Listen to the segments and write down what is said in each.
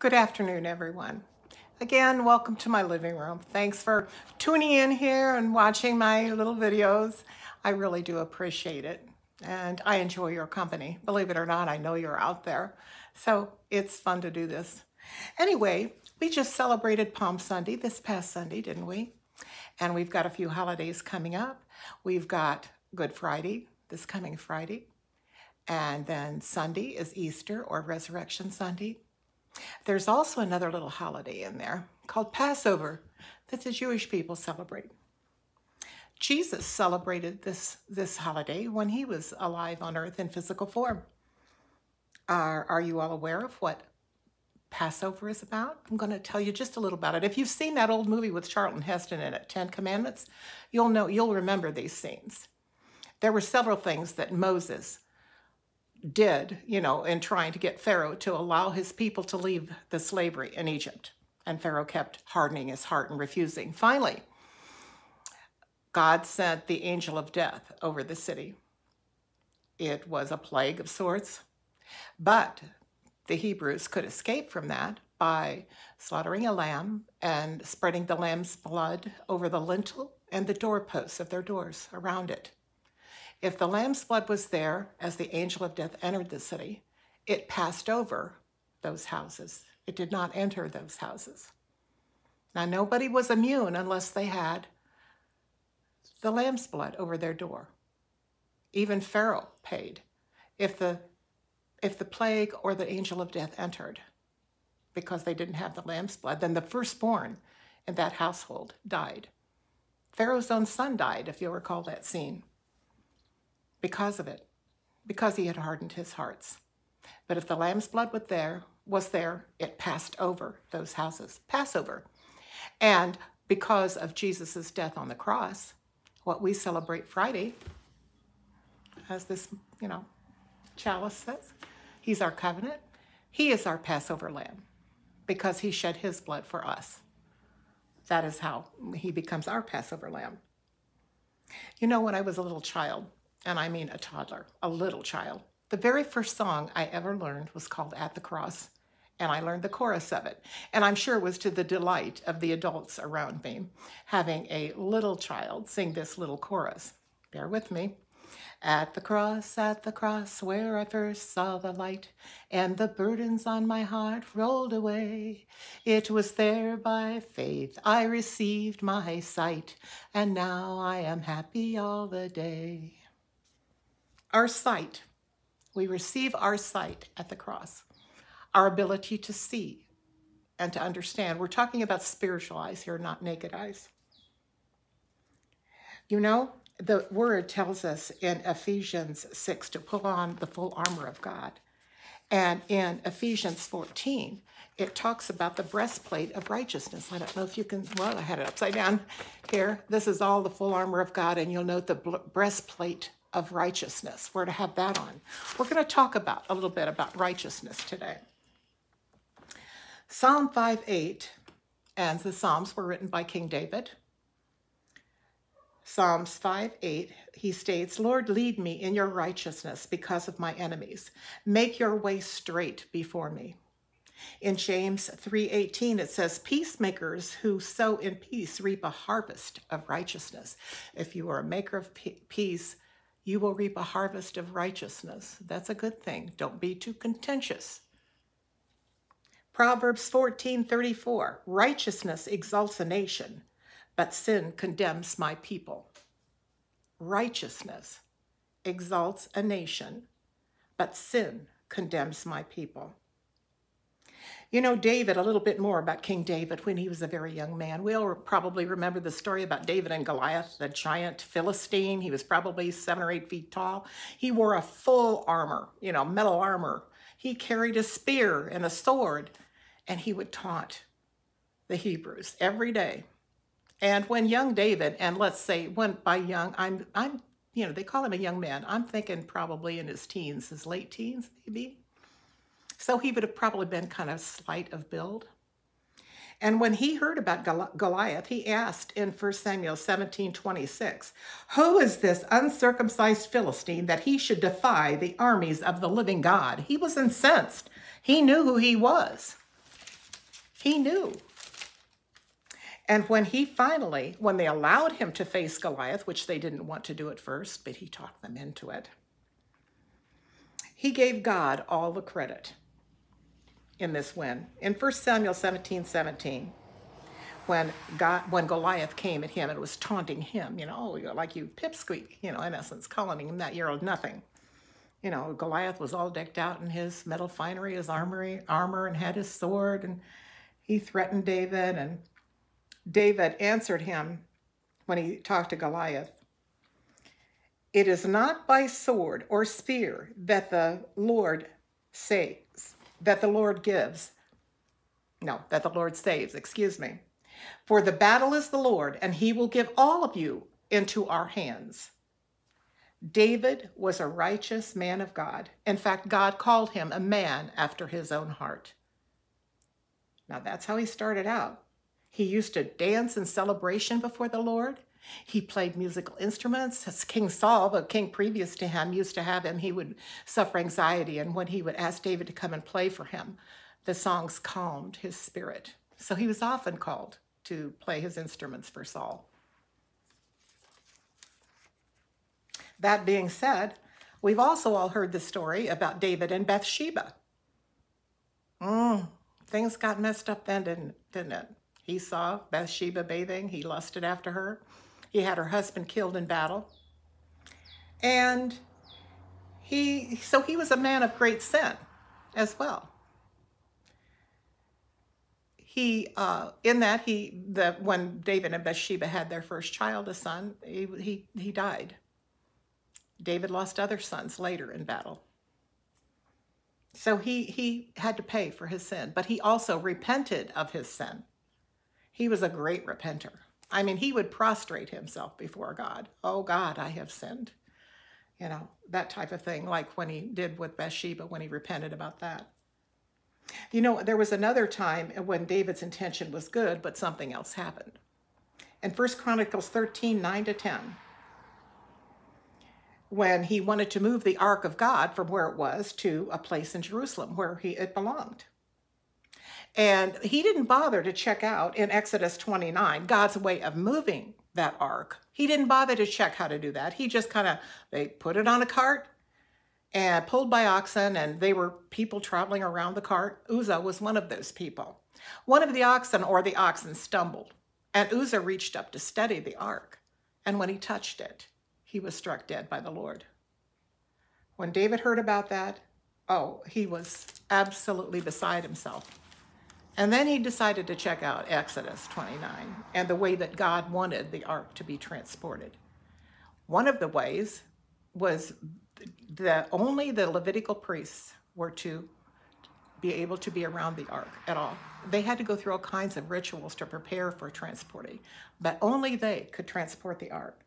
Good afternoon, everyone. Again, welcome to my living room. Thanks for tuning in here and watching my little videos. I really do appreciate it. And I enjoy your company. Believe it or not, I know you're out there. So it's fun to do this. Anyway, we just celebrated Palm Sunday this past Sunday, didn't we? And we've got a few holidays coming up. We've got Good Friday, this coming Friday. And then Sunday is Easter or Resurrection Sunday. There's also another little holiday in there called Passover that the Jewish people celebrate. Jesus celebrated this, this holiday when he was alive on earth in physical form. Are, are you all aware of what Passover is about? I'm going to tell you just a little about it. If you've seen that old movie with Charlton Heston in it, Ten Commandments, you'll know you'll remember these scenes. There were several things that Moses did, you know, in trying to get Pharaoh to allow his people to leave the slavery in Egypt. And Pharaoh kept hardening his heart and refusing. Finally, God sent the angel of death over the city. It was a plague of sorts, but the Hebrews could escape from that by slaughtering a lamb and spreading the lamb's blood over the lintel and the doorposts of their doors around it. If the lamb's blood was there as the angel of death entered the city, it passed over those houses. It did not enter those houses. Now, nobody was immune unless they had the lamb's blood over their door. Even Pharaoh paid if the, if the plague or the angel of death entered because they didn't have the lamb's blood, then the firstborn in that household died. Pharaoh's own son died, if you'll recall that scene because of it, because he had hardened his hearts. But if the lamb's blood was there, was there, it passed over those houses. Passover. And because of Jesus' death on the cross, what we celebrate Friday, as this, you know, chalice says, he's our covenant. He is our Passover lamb because he shed his blood for us. That is how he becomes our Passover lamb. You know, when I was a little child, and I mean a toddler, a little child. The very first song I ever learned was called At the Cross, and I learned the chorus of it. And I'm sure it was to the delight of the adults around me, having a little child sing this little chorus. Bear with me. At the cross, at the cross, where I first saw the light, and the burdens on my heart rolled away. It was there by faith I received my sight, and now I am happy all the day our sight. We receive our sight at the cross, our ability to see and to understand. We're talking about spiritual eyes here, not naked eyes. You know, the word tells us in Ephesians 6 to put on the full armor of God. And in Ephesians 14, it talks about the breastplate of righteousness. I don't know if you can, well, I had it upside down here. This is all the full armor of God, and you'll note the breastplate of righteousness. We're to have that on. We're going to talk about a little bit about righteousness today. Psalm 5 8, and the Psalms were written by King David. Psalms 5 8, he states, Lord, lead me in your righteousness because of my enemies. Make your way straight before me. In James 3:18 it says peacemakers who sow in peace reap a harvest of righteousness. If you are a maker of peace, you will reap a harvest of righteousness. That's a good thing. Don't be too contentious. Proverbs 14:34 Righteousness exalts a nation, but sin condemns my people. Righteousness exalts a nation, but sin condemns my people. You know David, a little bit more about King David when he was a very young man. We all probably remember the story about David and Goliath, the giant Philistine. He was probably seven or eight feet tall. He wore a full armor, you know, metal armor. He carried a spear and a sword, and he would taunt the Hebrews every day. And when young David, and let's say when by young, I'm, I'm, you know, they call him a young man. I'm thinking probably in his teens, his late teens, maybe. So he would have probably been kind of slight of build. And when he heard about Goliath, he asked in 1 Samuel 17, 26, Who is this uncircumcised Philistine that he should defy the armies of the living God? He was incensed. He knew who he was. He knew. And when he finally, when they allowed him to face Goliath, which they didn't want to do at first, but he talked them into it, he gave God all the credit in this win. In 1 Samuel 17, 17, when God, when Goliath came at him and was taunting him, you know, like you pipsqueak, you know, in essence, calling him that you're nothing. You know, Goliath was all decked out in his metal finery, his armory, armor, and had his sword, and he threatened David. And David answered him when he talked to Goliath. It is not by sword or spear that the Lord saves, that the Lord gives. No, that the Lord saves, excuse me. For the battle is the Lord, and he will give all of you into our hands. David was a righteous man of God. In fact, God called him a man after his own heart. Now, that's how he started out. He used to dance in celebration before the Lord. He played musical instruments. As King Saul, the king previous to him, used to have him. He would suffer anxiety, and when he would ask David to come and play for him, the songs calmed his spirit. So he was often called to play his instruments for Saul. That being said, we've also all heard the story about David and Bathsheba. Mm, things got messed up then, didn't, didn't it? He saw Bathsheba bathing. He lusted after her. He had her husband killed in battle. And he, so he was a man of great sin as well he uh, in that he the when David and Bathsheba had their first child, a son, he he he died. David lost other sons later in battle. So he he had to pay for his sin, but he also repented of his sin. He was a great repenter. I mean, he would prostrate himself before God. Oh God, I have sinned. You know, that type of thing, like when he did with Bathsheba when he repented about that. You know, there was another time when David's intention was good, but something else happened. In 1 Chronicles 13, 9 to 10, when he wanted to move the Ark of God from where it was to a place in Jerusalem where he, it belonged. And he didn't bother to check out in Exodus 29 God's way of moving that ark. He didn't bother to check how to do that. He just kind of, they put it on a cart, and pulled by oxen, and they were people traveling around the cart. Uzzah was one of those people. One of the oxen or the oxen stumbled, and Uzzah reached up to steady the ark. And when he touched it, he was struck dead by the Lord. When David heard about that, oh, he was absolutely beside himself. And then he decided to check out Exodus 29 and the way that God wanted the ark to be transported. One of the ways was that only the Levitical priests were to be able to be around the ark at all. They had to go through all kinds of rituals to prepare for transporting, but only they could transport the ark.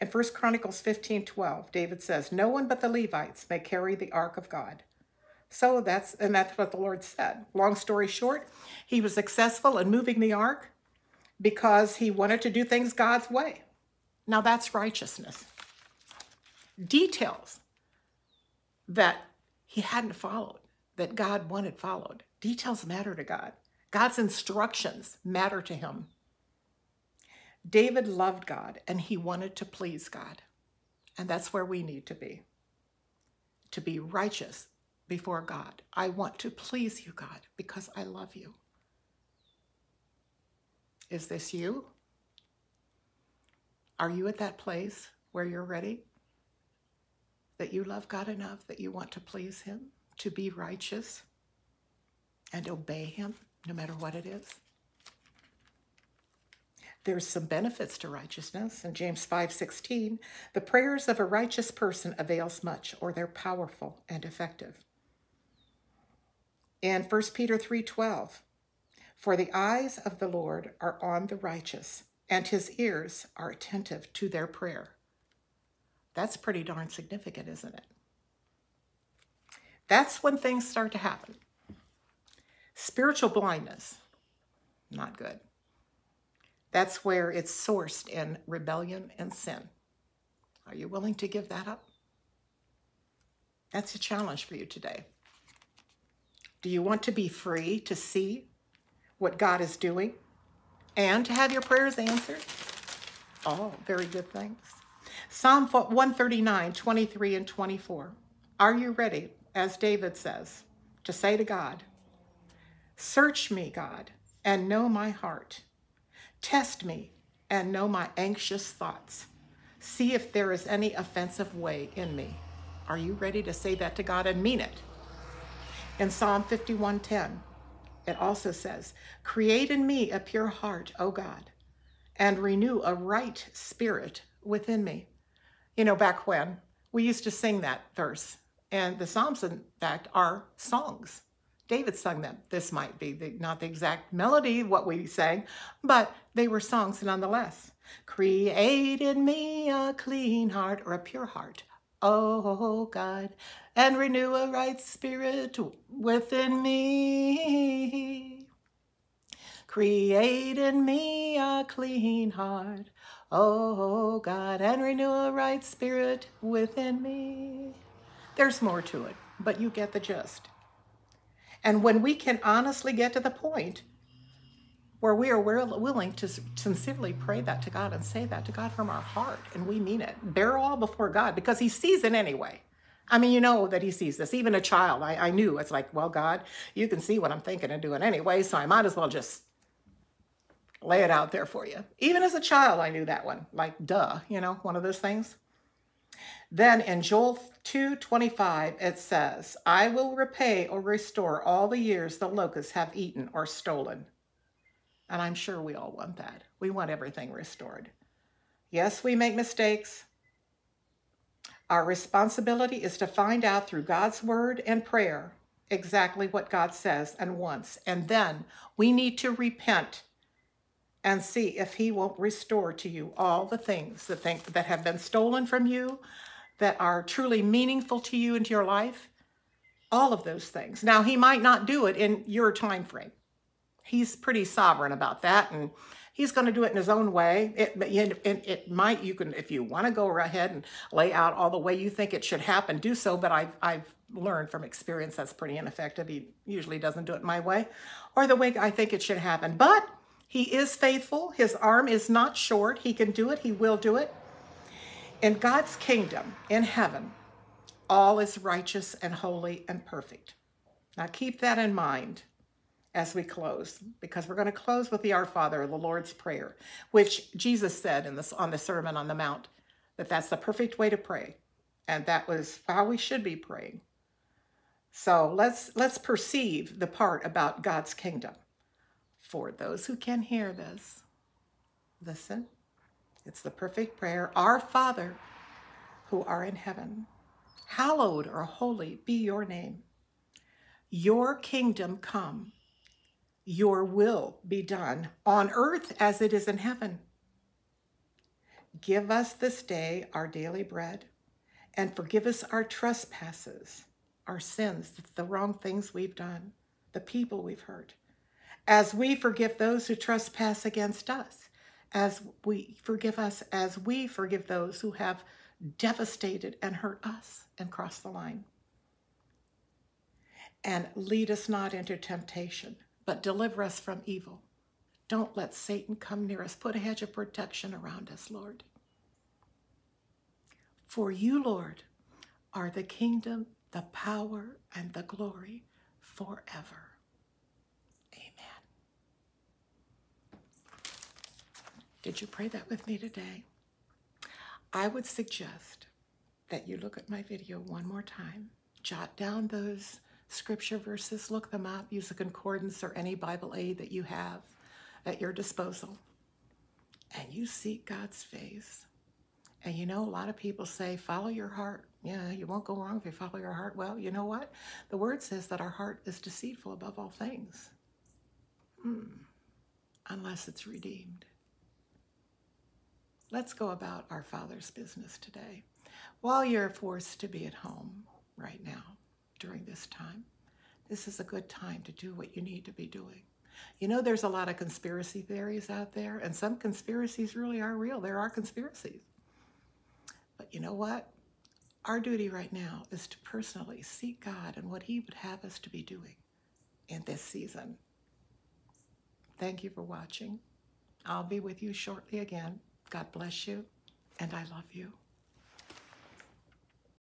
In 1 Chronicles 15, 12, David says, No one but the Levites may carry the ark of God. So that's, and that's what the Lord said. Long story short, he was successful in moving the ark because he wanted to do things God's way. Now that's righteousness. Details that he hadn't followed, that God wanted followed. Details matter to God. God's instructions matter to him. David loved God and he wanted to please God. And that's where we need to be. To be righteous before God. I want to please you, God, because I love you. Is this you? Are you at that place where you're ready? that you love God enough that you want to please Him, to be righteous, and obey Him no matter what it is. There's some benefits to righteousness. In James 5:16, the prayers of a righteous person avails much, or they're powerful and effective. In 1 Peter 3:12, for the eyes of the Lord are on the righteous, and his ears are attentive to their prayer. That's pretty darn significant, isn't it? That's when things start to happen. Spiritual blindness, not good. That's where it's sourced in rebellion and sin. Are you willing to give that up? That's a challenge for you today. Do you want to be free to see what God is doing and to have your prayers answered. All very good things. Psalm 139, 23 and 24. Are you ready, as David says, to say to God, Search me, God, and know my heart. Test me and know my anxious thoughts. See if there is any offensive way in me. Are you ready to say that to God and mean it? In Psalm 51:10, it also says, "Create in me a pure heart, O God, and renew a right spirit within me." You know, back when we used to sing that verse, and the Psalms, in fact, are songs. David sung them. This might be the, not the exact melody, what we sang, but they were songs nonetheless. Create in me a clean heart or a pure heart, oh God, and renew a right spirit within me. Create in me a clean heart, oh God, and renew a right spirit within me. There's more to it, but you get the gist. And when we can honestly get to the point where we are willing to sincerely pray that to God and say that to God from our heart, and we mean it, bear all before God because He sees it anyway. I mean, you know that He sees this. Even a child, I, I knew it's like, well, God, you can see what I'm thinking and doing anyway, so I might as well just lay it out there for you. Even as a child, I knew that one. Like, duh, you know, one of those things. Then in Joel 2:25 it says, "I will repay or restore all the years the locusts have eaten or stolen." And I'm sure we all want that. We want everything restored. Yes, we make mistakes. Our responsibility is to find out through God's word and prayer exactly what God says and wants. And then we need to repent and see if he won't restore to you all the things that, think, that have been stolen from you, that are truly meaningful to you into your life. All of those things. Now, he might not do it in your time frame. He's pretty sovereign about that, and he's going to do it in his own way. It, it, it might, you can, if you want to go ahead and lay out all the way you think it should happen, do so, but I've, I've learned from experience that's pretty ineffective. He usually doesn't do it my way or the way I think it should happen. But he is faithful. His arm is not short. He can do it. He will do it. In God's kingdom, in heaven, all is righteous and holy and perfect. Now keep that in mind as we close, because we're going to close with the Our Father, the Lord's Prayer, which Jesus said in this, on the Sermon on the Mount, that that's the perfect way to pray. And that was how we should be praying. So let's, let's perceive the part about God's kingdom for those who can hear this. Listen, it's the perfect prayer. Our Father, who are in heaven, hallowed or holy be your name. Your kingdom come. Your will be done on earth as it is in heaven. Give us this day our daily bread and forgive us our trespasses, our sins, the wrong things we've done, the people we've hurt as we forgive those who trespass against us, as we forgive us, as we forgive those who have devastated and hurt us and crossed the line. And lead us not into temptation, but deliver us from evil. Don't let Satan come near us. Put a hedge of protection around us, Lord. For you, Lord, are the kingdom, the power, and the glory forever. Amen. Did you pray that with me today? I would suggest that you look at my video one more time, jot down those scripture verses, look them up, use a concordance or any Bible aid that you have at your disposal, and you seek God's face. And you know, a lot of people say, follow your heart. Yeah, you won't go wrong if you follow your heart. Well, you know what? The word says that our heart is deceitful above all things. Hmm. Unless it's redeemed. Let's go about our Father's business today. While you're forced to be at home right now during this time, this is a good time to do what you need to be doing. You know, there's a lot of conspiracy theories out there, and some conspiracies really are real. There are conspiracies. But you know what? Our duty right now is to personally seek God and what He would have us to be doing in this season. Thank you for watching. I'll be with you shortly again. God bless you, and I love you.